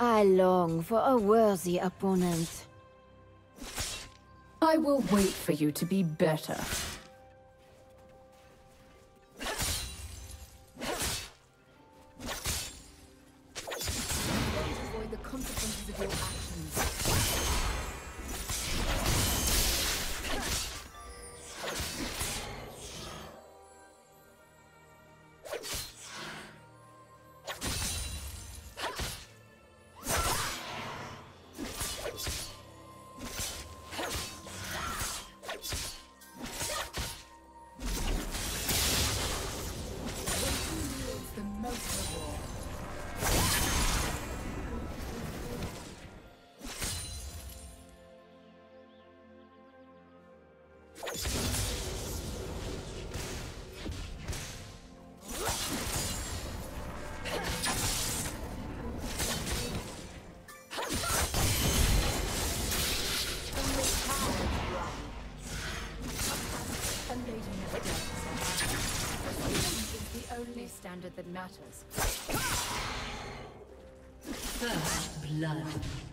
I long for a worthy opponent. I will wait for you to be better. Standard that matters. First blood.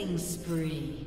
Killing spree.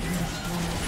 Yes,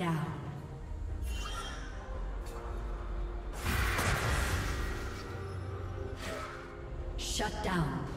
down. Shut down.